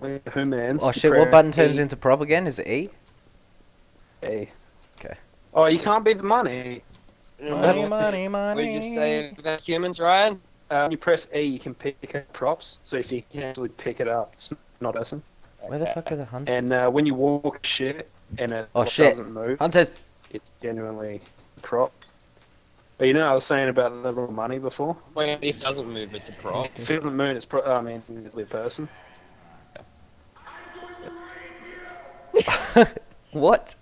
Who mans? Oh shit, what button turns into prop again? Is it E? E. Okay. Oh, you can't be the money. Money, money, What did you money. say about humans, Ryan? Uh, you press E, you can pick up props. So if you can actually pick it up, it's not a person. Where the fuck are the hunters? And uh, when you walk shit and it Oh, shit. doesn't move, Hunters! it's genuinely prop. But you know, I was saying about the little money before. Wait, if it doesn't move, it's a prop. If it doesn't move, it's pro- I mean, it's a person. what?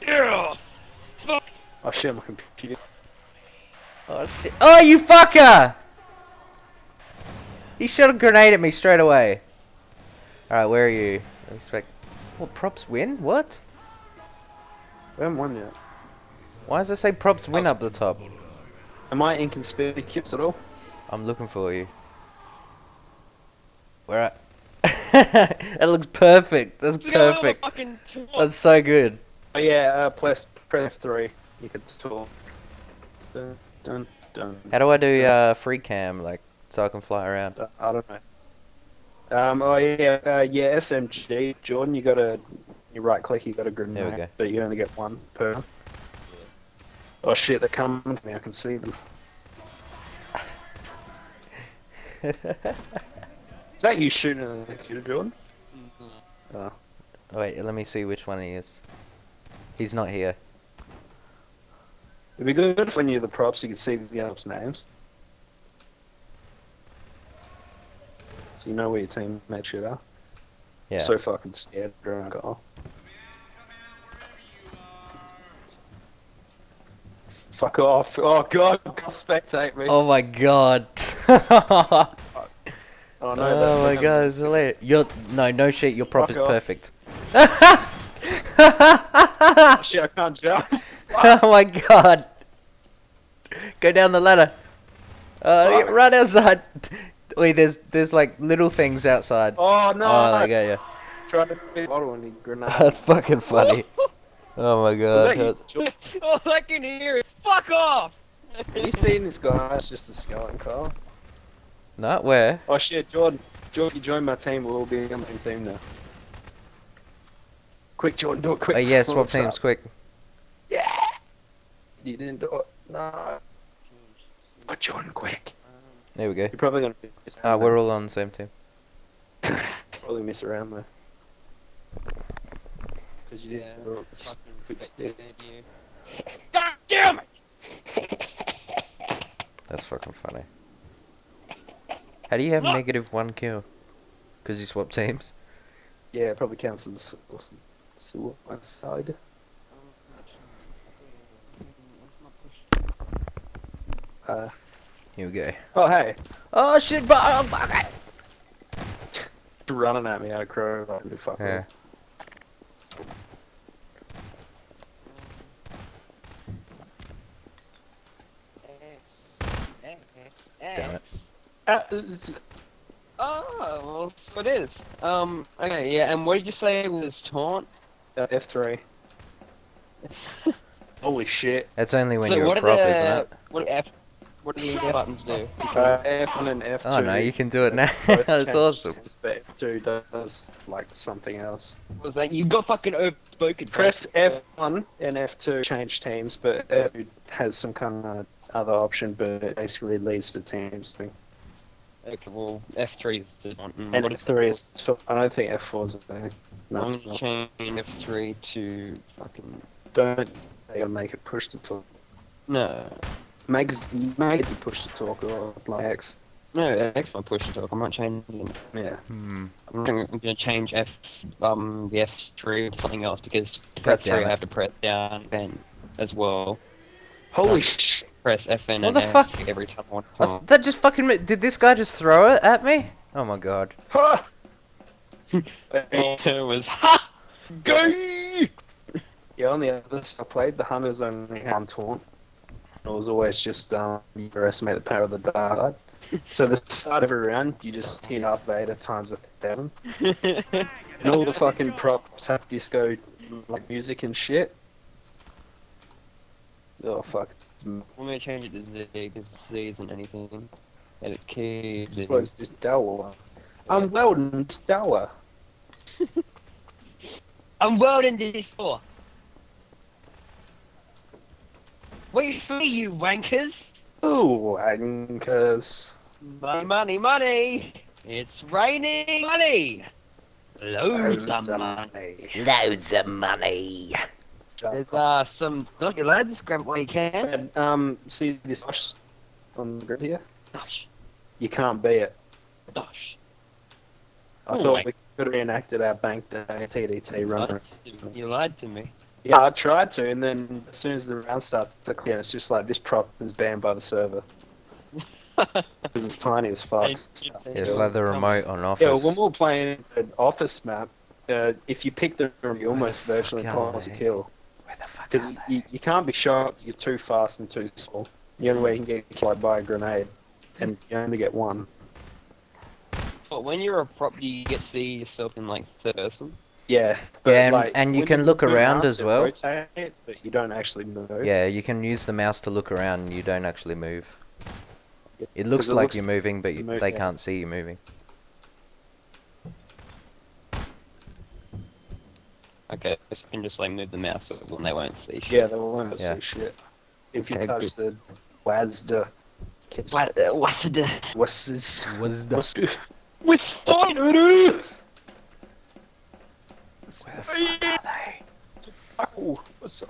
Yeah. Oh shit, my computer. Oh, shit. oh you fucker! He shot a grenade at me straight away. Alright, where are you? I expect. What, props win? What? We haven't won yet. Why does it say props win up the top? Am I inconspicuous at all? I'm looking for you. Where at? it looks perfect. That's perfect. That's so good. Oh yeah, uh, press press F3. You can talk. Dun, dun, dun. How do I do uh, free cam, like, so I can fly around? Uh, I don't know. Um, oh yeah, uh, yeah, SMG, Jordan, you got a, you right click, you got a grenade, There we go. but you only get one per. Oh shit, they're coming to me, I can see them. Is that you shooting at the computer, Jordan? Mm-hmm. Oh, wait, let me see which one he is. He's not here. It'd be good if when you're the props, you could see the others' names. So you know where your team teammates should are. Yeah. So fucking scared during goal. Fuck off. Oh god, spectate me. Oh my god. oh no, oh that- my god, it's hilarious. You're, no, no shit, your prop Fuck is off. perfect. Oh, shit, I can't jump. oh my god. Go down the ladder. Uh, Fuck. right outside. Wait, there's there's like little things outside. Oh no! Oh, there you go, yeah. Tried to be bottle and he grenade. That's fucking funny. Oh my god. that you, oh, I can hear it. Fuck off! Have you seen this guy? It's just a skeleton car. Not where? Oh shit, Jordan. Jordan, if you join my team, we'll all be on the same team now. Quick, Jordan, do it quick. Oh yeah, swap teams starts. quick. Yeah! You didn't do it. No. Oh, Jordan, quick. There we go. You're probably gonna miss Ah, we're all on the same team. probably miss around though. Because you didn't do it. fucking Quick you. God damn it! That's fucking funny. How do you have negative one kill? Because you swap teams? Yeah, it probably counts as a suicide. Uh, Here we go. oh hey, Oh shit, but oh, fuck it. running at me out of crow like you fuck Yeah. Damn it. Uh, Oh, well, so it is. Um, okay, yeah, and what did you say was taunt? uh, F3. Holy shit. That's only when so you're what a prop, the, isn't it? What do F, what do the buttons do? Uh, F1 and F2. Oh no, you can do it now. both That's awesome. But F2 does like something else. Was that you got fucking overspoken? Press F1 and F2 change teams, but F2 has some kind of other option, but it basically leads to teams. thing. Okay, well, F3 is the. Mm, And what is F3 is. So, I don't think F4 is a thing. No, I'm it's not. changing F3 to fucking don't. They gotta make it push to talk. no, Make make it push to talk or like X. no. X my push to talk. I'm not changing. Yeah. Hmm. I'm gonna, I'm gonna change F um the F3 to something else because to God press damn 3. I have to press down then as well. Holy Um, sh! Press FN What and the F fuck? every time I want to s- talk. that just fucking. Did this guy just throw it at me? Oh my god. Ha! it was ha gay. Yeah, on the other side I played, the Hunters only had one taunt. It was always just um, you underestimate the power of the dart. So the start of every round, you just hit up Vader times a thousand, and all the fucking props have disco like music and shit. Oh fuck! It's, I'm gonna change it to Z because Z isn't anything. Edit key. Z. it's just dull. I'm welding Stella. I'm welding this for. Wait for me, you, wankers. Ooh, wankers. Money, money, money. It's raining money. Loads of money. Loads of money. There's uh some look lads, grab what you can. Um, see this dosh on the grid here? Dosh, You can't beat it. dosh. I Oh thought my- we could have reenacted our bank day TDT run. You lied to me. Yeah, I tried to, and then as soon as the round starts to clear, it's just like this prop is banned by the server because it's tiny as fuck. Yeah, it's like the remote on Office. Yeah, when we we're playing an office map, uh, if you pick the room, you almost virtually are impossible to kill Where the fuck because you, you can't be shot. You're too fast and too small. The only way you can get killed by a grenade, and you only get one. But when you're a prop, you get to see yourself in like third person. Yeah, but Yeah, and- like, and you can look around mouse, as it well. Rotate, but you don't actually move. Yeah, you can use the mouse to look around and you don't actually move. It looks it like looks you're moving, but you, move- they yeah. can't see you moving. Okay, so you can just like move the mouse when they won't see shit. Yeah, they won't Yeah. see shit. If you Okay, touch the WASD, kids, What? Uh, what's the? what's this? Was What's the? With What's the? Where the fuck are they? Oh, what's?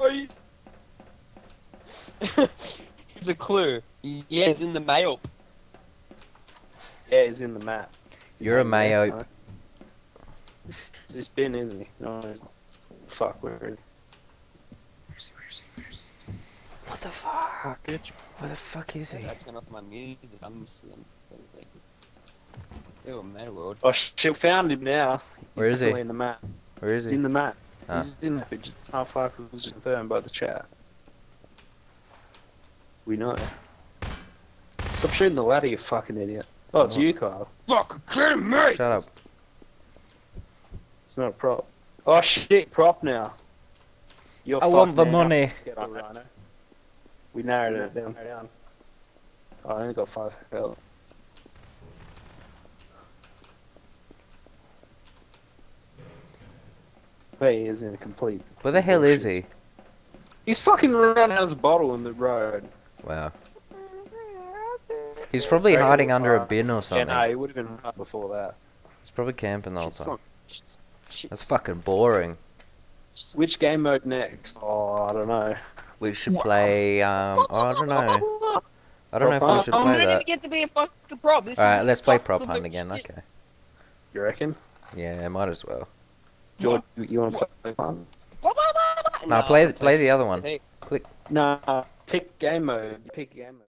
Here's a clue. Yeah, it's in the mail. Yeah, he's in the map. You're a Yeah, mayo. no. He's this bin, isn't he? No, he's not. Fuck, where is he? Where is he? Where is he? Where is What the fuck? Where the fuck is he? I turn off my music. I'm just, I'm just like, oh, Mad World. he? Oh, shit, found him now. He's Where is he? in the map. Where is He's he? in the map. Ah. He's in the map. It just, oh, fuck, it was just confirmed by the chat. We know. Stop shooting the ladder, you fucking idiot. Oh, it's Oh. you, Kyle. Fuck, kidding me! Shut up. It's not a prop. Oh shit, prop now. You're I want the now, money. let's get on, We narrowed it down. Oh, I only got five health. But he is in a complete. Where the hell is he? He's fucking running out his bottle in the road. Wow. He's probably hiding under a bin or Yeah, something. no, he would have been right before that. He's probably camping the whole time. Not- shit's- shit's- That's fucking boring. Which game mode next? Oh, I don't know. We should play, um, oh, I don't know. I don't know if we should I'm play gonna that. get to be a fucking prop. Alright, let's play fucking prop hunt shit. again, okay. You reckon? Yeah, might as well. You want, you want to play one? No, play, play the other one. Hey, No, pick game mode. Pick game mode.